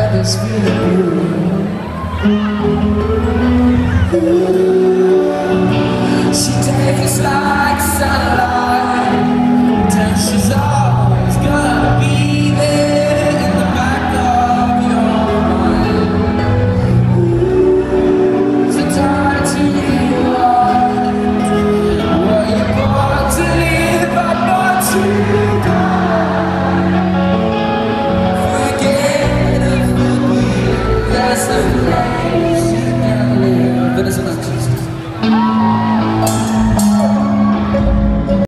feathers feeling blue Música